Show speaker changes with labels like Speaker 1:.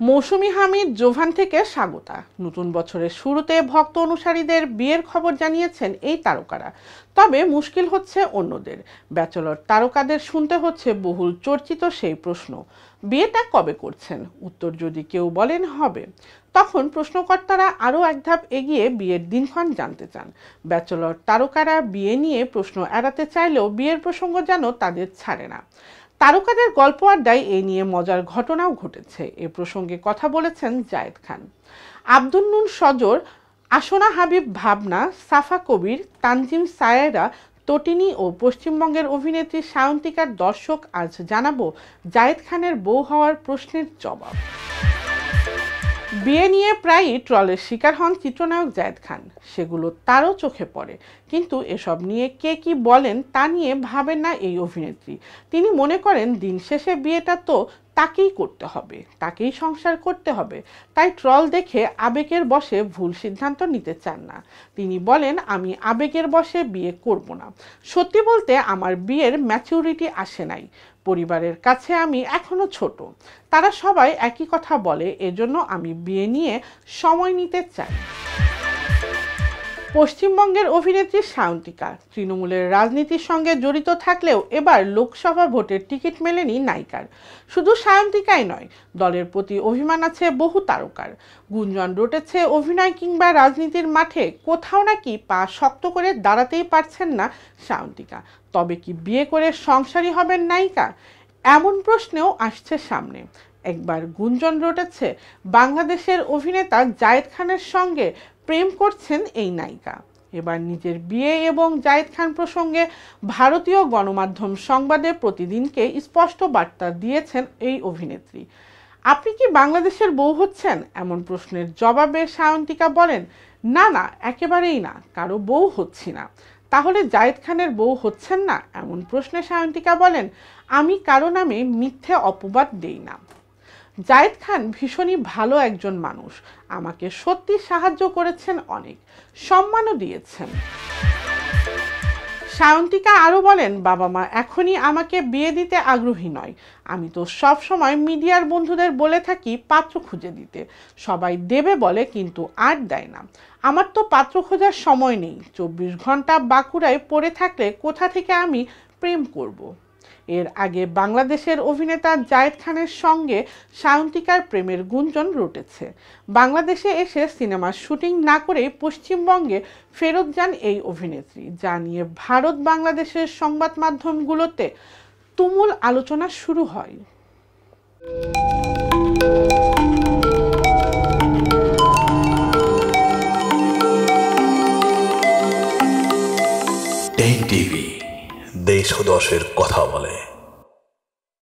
Speaker 1: মৌসুমি হামিদ জোভান থেকে স্বাগতা। নতুন বছরের শুরুতে ভক্ত অনুসারীদের বিয়ের খবর জানিয়েছেন এই তারকারা। তবে মুশকিল হচ্ছে অন্যদের। ব্যাচেলর তারকাদের শুনতে হচ্ছে বহুল চর্চিত সেই প্রশ্ন। বিয়েটা কবে করছেন? উত্তর যদি কেউ বলেন হবে। তখন প্রশ্নকর্তারা আরও এক ধাপ এগিয়ে বিয়ের দিনক্ষণ জানতে চান। ব্যাচেলর তারকারা বিয়ে নিয়ে প্রশ্ন এড়াতে চাইলেও বিয়ের প্রসঙ্গ যেন তাদের ছাড়ে না। তারকাদের গল্প আড্ডায় এ নিয়ে মজার ঘটনাও ঘটেছে। এ প্রসঙ্গে কথা বলেছেন জায়েদ খান। আব্দুল নুন সজর, আসনা হাবিব ভাবনা, সাফা কবির, তানজিম সায়েরা, তটিনী ও পশ্চিমবঙ্গের অভিনেত্রী সায়ন্তিকার দর্শক আজ জানাব জায়েদ খানের বউ হওয়ার প্রশ্নের জবাব। বিয়ে নিয়ে প্রায়ই ট্রলের শিকার হন চিত্রনায়ক জায়দ খান। সেগুলো তারও চোখে পড়ে। কিন্তু এসব নিয়ে কে কি বলেন তা নিয়ে ভাবেন না এই অভিনেত্রী। তিনি মনে করেন দিন শেষে বিয়েটা তো তাকেই করতে হবে, তাকেই সংসার করতে হবে। তাই ট্রল দেখে আবেগের বসে ভুল সিদ্ধান্ত নিতে চান না। তিনি বলেন, আমি আবেগের বসে বিয়ে করব না। সত্যি বলতে আমার বিয়ের ম্যাচিউরিটি আসে নাই। পরিবারের কাছে আমি এখনও ছোট। তারা সবাই একই কথা বলে, এজন্য আমি বিয়ে নিয়ে সময় নিতে চাই। পশ্চিমবঙ্গের অভিনেত্রী সায়ন্তিকা। তৃণমূলের রাজনীতির সঙ্গে জড়িত থাকলেও এবার লোকসভা ভোটের টিকিট মেলেনি নায়িকার। শুধু সায়ন্তিকাই নয়, দলের প্রতি অভিমান আছে বহু তারকার। গুঞ্জন রটেছে অভিনয় কিংবা রাজনীতির মাঠে, কোথাও নাকি পা শক্ত করে দাঁড়াতেই পারছেন না সায়ন্তিকা। তবে কি বিয়ে করে সংসারী হবেন নায়িকা? এমন প্রশ্নেও আসছে সামনে। একবার গুঞ্জন রটেছে বাংলাদেশের অভিনেতা জায়েদ খানের সঙ্গে প্রেম করছেন এই নায়িকা। এবার নিজের বিয়ে এবং জায়েদ খান প্রসঙ্গে ভারতীয় গণমাধ্যম সংবাদে প্রতিদিনকে স্পষ্ট বার্তা দিয়েছেন এই অভিনেত্রী। আপনি কি বাংলাদেশের বউ হচ্ছেন? এমন প্রশ্নের জবাবে সায়ন্তিকা বলেন, না না, একেবারেই না, কারও বউ হচ্ছি না। তাহলে জায়েদ খানের বউ হচ্ছেন না? এমন প্রশ্নে সায়ন্তিকা বলেন, আমি কারও নামে মিথ্যে অপবাদ দেই না। জায়েদ খান ভীষণই ভালো একজন মানুষ। আমাকে সত্যি সাহায্য করেছেন অনেক। সম্মানও দিয়েছেন। সায়ন্তিকা আরও বলেন, বাবা মা, এখনই আমাকে বিয়ে দিতে আগ্রহী নয়। আমি তো সব সময় মিডিয়ার বন্ধুদের বলে থাকি পাত্র খুঁজে দিতে। সবাই দেবে বলে কিন্তু আর দেয় না। আমার তো পাত্র খোঁজার সময় নেই। চব্বিশ ঘণ্টা বাঁকুড়ায় পড়ে থাকলে কোথা থেকে আমি প্রেম করব। এর আগে বাংলাদেশের অভিনেতা জায়েদ খানের সঙ্গে সায়ন্তিকার প্রেমের গুঞ্জন রটেছে। বাংলাদেশে এসে সিনেমার শুটিং না করেই পশ্চিমবঙ্গে ফেরত যান এই অভিনেত্রী, যা নিয়ে ভারত বাংলাদেশের সংবাদ মাধ্যমগুলোতে তুমুল আলোচনা শুরু হয়।
Speaker 2: টিভি দেশ দশের কথা বলে।